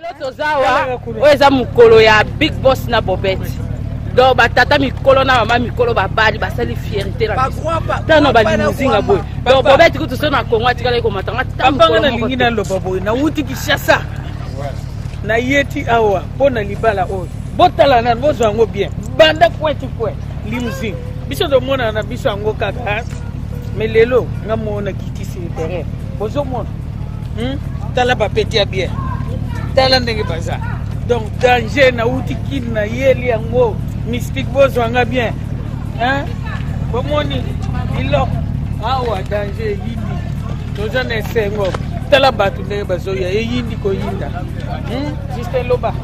lelo toza awa oyo eza mokolo ya big boss na bobete donc batata mikolo na mama mikolo babali basali fierté na ntano balimuzinga boye donc bobete kutu so na kongo atikalaki komatanga tapanga nalingi naloba boye nawuti kishasa nayeti awa mpo na libala oyo botala nani bozwa yango bien banda pointi point limuzinga biso tomonana na biso yango kaka me lelo nga mona kitisi terrain bozomona hmm? tala bapeti ya bien tala ndenge baza donc danger nauti kini nayeli yango mystique bozwanga bien hein? bomoni biloko awa danger eyindi toza na esengo tala bato ndenge bazoya eyindi koyinda hmm? juste loba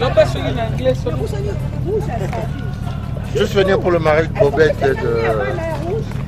loba soki na anglais soki Juste venir pour le mariage Bobette de...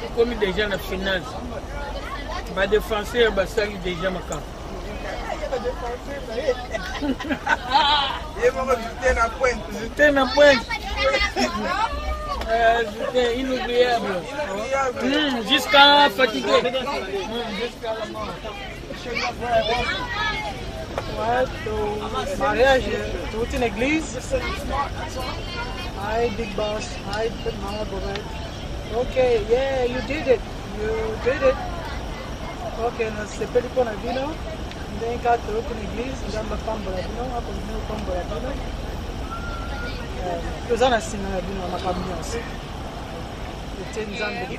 tokomi deja na finale badefenseur basali deja makambo zute na pointe euh, zute inoubliable hmm, jusqu'à fatigué hmm, jusqu'à la mort mariage touti na église hi big boss hi mama boret okay yeah you did it you did it okay nasepeli mpo na bino ndenge kaka touti na église nzambe apambola bino akontinue kopambola bino toza na nsima na bino na makambo nyonso ete nzambe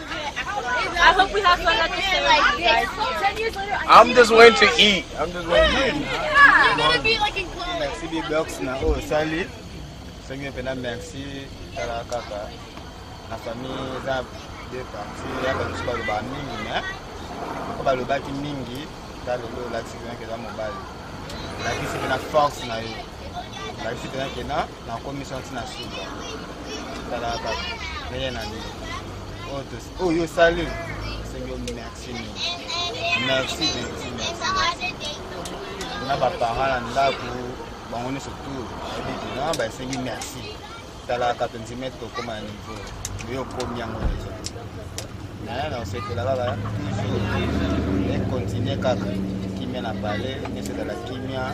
I hope we have fun at the show. Like this. Ten years later, I I'm just waiting to eat. I'm just waiting to eat. You're gonna be like in college. Merci Big Box na oh salut. Soki mpena merci tala kaka na famille eza deux parties ya bato mosusu balobaka mingi me mpo balobaki mingi ta lelo olakisi mpena keza mobali olakisi mpena force na yo olakisi mpena kena nakomisa ntina suka talaka ndenge na ndenge oyo osali esengi yo merci mingi merci merci merci na baparent na ndako bango nyonso tour ayebi bina baesengi merci talaka mpenzi mete kokoma na niveau oyo okomi yango deja naye na osepela kaka toujours ekontinue kaka kimia na bale nyonso ezala kimia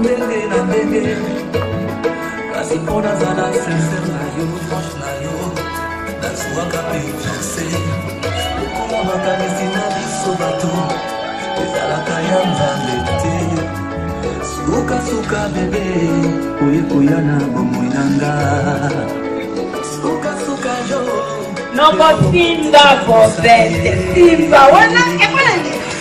ndenge na ndenge kasi mpo nazala sincere na yo proche na yo nazuwaka mpe fixe lokola makanisi na biso bato ezalaka ya nzambe te sukasuka bebe oye koya na bomoi na nga sukasuka yo nokotinda bobete simba wana ekolani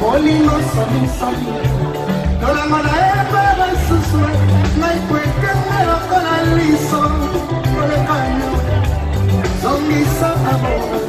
bolingo somisami lolango na eba basusu ngai kwekenge lokola liso koleka yo zongisa abona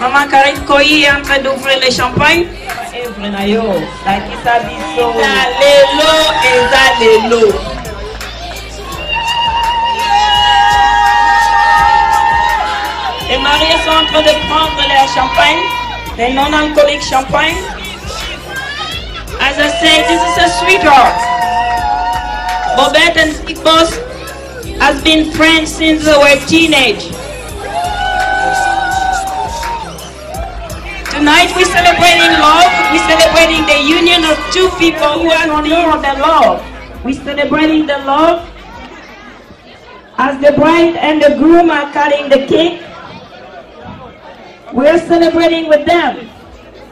Maman Karine Koyi est en train d'ouvrir les champagnes. Evre na yo, lakisa biso. Eza lelo, eza lelo. Les mariés sont en train de prendre les champagne, les non-alcooliques champagne. As I say, this is a sweetheart. Bobette and Big Boss has been friends since they were teenage. Tonight we're celebrating love. We're celebrating the union of two people who are on the love. We're celebrating the love as the bride and the groom are cutting the cake. Nous celebrating with them.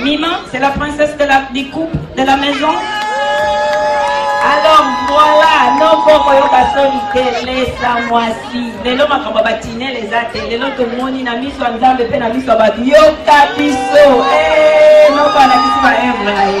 Mima, c'est la princesse de la, du couple, de la maison. Alors voilà, non koko yo basoni te lesa mwasi. Lelo makambo batine leza te. Lelo tomoni na miso ya Nzambe pe na miso ya bato. Yoka biso. Eh, non pas na kisi ba œuvre na ye.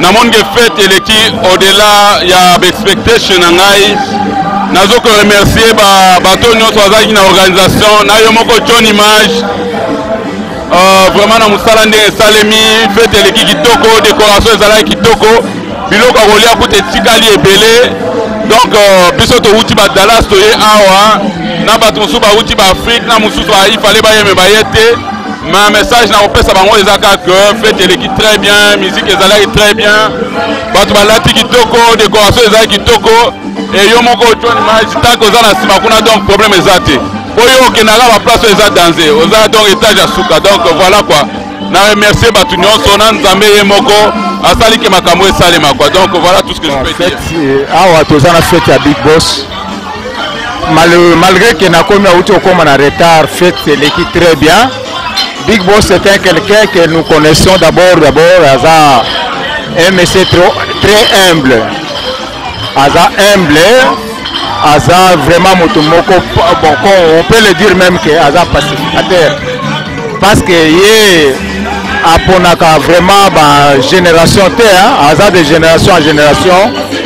namoni ke fete eleki au-delà ya baexpectation na ngai nazo ko remercier bato nyonso bazalaki na organisation na yo moko john image euh, vraiment na mosala ndenge esalemi fete eleki kitoko décoration ezalaki kitoko biloko ya kolia kuta etikali ebele donc euh, biso towuti badalas toye awa na bato mosusu bawuti baafrike na mosusu ifale bayeme baye te ma message nakopesa bango eza kaka fete eleki très bien musique ezalaki très bien bato balati kitoko décoration ezalaki kitoko e yo moko otion image tanke oza na nsima kuna donc problème eza te mpo yo okendaka baplace oyo eza danger oza donc étage ya suka donc voilà quoi na remercier bato nyonso na nzambe ye moko asali ke makambo esalema quoi donc voilà tout ce que je peux dire awa toza na fete ya big boss malgré que nakomi auti okoma na retard fete eleki très bien big boss c'est un quelqu'un que nous connaissons d'abord d'abord aza un monsieur trop, très humble aza humble aza vraiment moto moko bon on peut le dire même que aza pacificateur parce que ye aponaka vraiment ba génération te hein? aza de génération en génération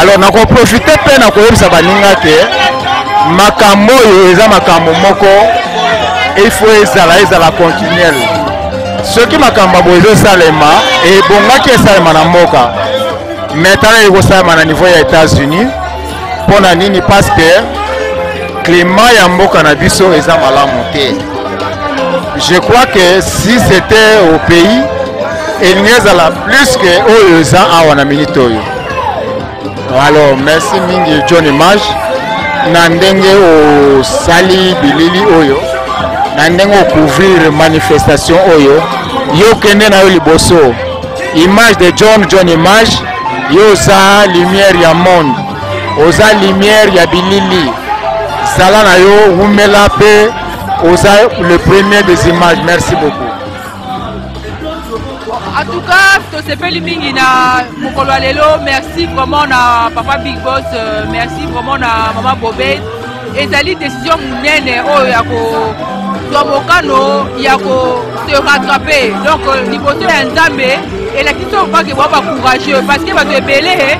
alors nakoprofite mpe na koyebisa baninga te makambo oyo eza makambo moko ifo ezala ezala continuel soki makambo boye ezosalema ebongaki esalema na mboka me tala ekosalema na niveau ya états-unis mpo na nini parce que klima ya mboka na biso eza malamu te je crois que si c'était au pays elingi ezala plus que oyo eza awa na minute oyo alors merci mingi john image na ndenge osali bilili oyo na ndenge ocouvrir manifestation oyo yo okende na yo liboso image de john john image yo oza lumière ya monde oza lumière ya bilili zala na yo wumela mpe oza le premier des images merci beaucoup En tout cas, tosepeli mingi na mokolo ya lelo. Merci vraiment na papa Big Boss, euh, merci vraiment na mama Bobet. Ezali décision munene oyo ya ko zwa mokano ya ko se rattraper. Donc euh, liboso ya Nzambe elakisi oyo kaka ebwa ba courageux parce que bato ebele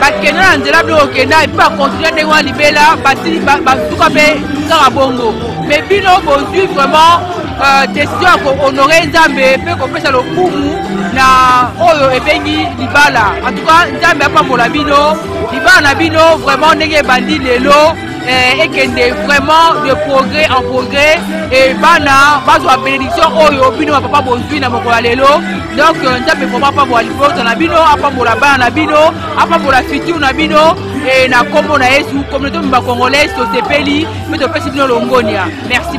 bakenda na nzela blo okenda epuis bakontinue ndenge wana libela basili basuka mpe kaka bongo mais bino bozwi vraiment uh, desizio ya kohonore nzambe mpe kopesa lokumu na oyo ebengi libala antuka nzambe apambola bino libala na bino vraiment ndenge ebandi lelo eh, ekende vraiment de progrès en progrès e bana bazwa bénédiction oyo bino bapapa bozwi na mokolo ya lelo donc euh, nzambe vraimen apambola libota na bino apambola bana na bino apambola futur na bino e na nkombo na yesu communauté mobakongolais tosepeli mpe topesi bino longonia merci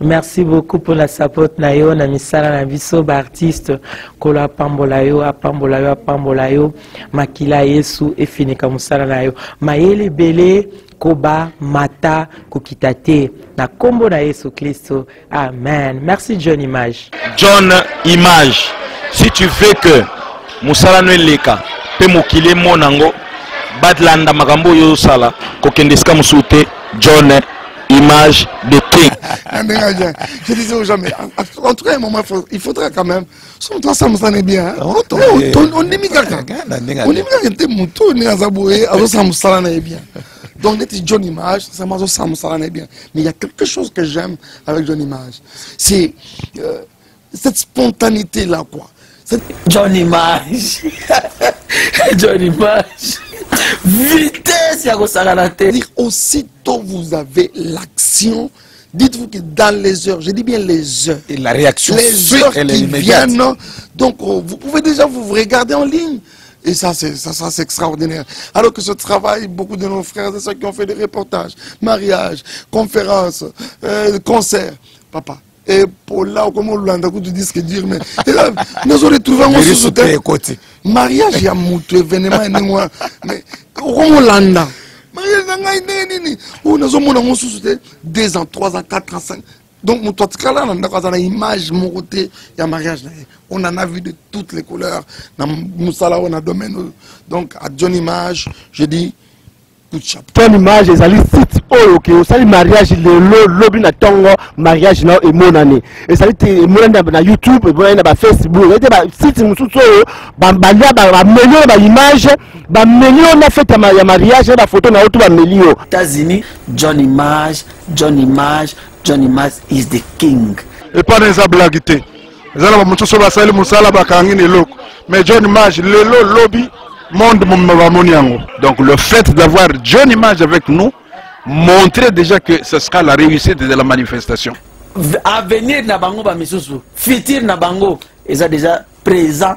merci beaucoup mpo na sapote na yo na misala na biso baartiste nkolo apambola yo apambola yo apambola yo makila ya yesu efinika mosala na yo mayele ebele koba mata kokita te na nkombo na yesu klisto amen merci john image john image si tu veux que mosala no eleka mpe mokili emona yango balanda makambo oyo ozosala kokende esika mosusu te john image de king ah, je disais aux gens mais en tout cas un moment il faudra quand même soki ça me sent bien hein. oh, eh, ondimi kaka ondimi kaka te motu ndenge aza boye azosala mosala na ye bien donc neti john image sincèrement azosala mosala na ye bien mais il y a quelque chose que j'aime avec john image c'est euh, cette spontanéité-là, quoi. John Image. John Image. Vitesse Aussitôt vous avez l'action, dites-vous que dans les heures, je dis bien les heures. Et la réaction Les heures qui viennent. Donc oh, vous pouvez déjà vous regarder en ligne. Et ça, c'est ça, c'est extraordinaire. Alors que ce travail, beaucoup de nos frères et sœurs qui ont fait des reportages, mariages, conférences, concert euh, concerts. Papa, epola okoma olanda kutu disque dire mais nazo retrouve yango susu te ekoti mariage ya motu événement ya ndenge wana mais okoma olanda mariage na ngai ndenge nini oyo oh, nazomona yango susu te 2 ans 3 ans 4 ans 5 donc moto atikala na ndako aza na image moko te ya mariage na ye on en a vu de toutes les couleurs na mosala oyo na domaine oyo donc à john image je dis quelle image ezali site oyo ke osali mariage lelo lobi na ntongo mariage na yo emonani ezali te emonani na youtube emonani na bafacebook ezali te basite mosusu oyo balia bameli oyo baimage bameli oyo na fete ya mariage na bafoto na yo to bameli yo états-unis john image john image john image is the king epa na eza blagi te eza na bamosusu basali mosala bakangi na eloko mais john mage lelo lobi monde mobimba bamoni yango donc le fait d'avoir john mage avec nous montrer déjà que ce sera la réussite de la manifestation avenir na bango bamisusu futur na bango eza déjà présent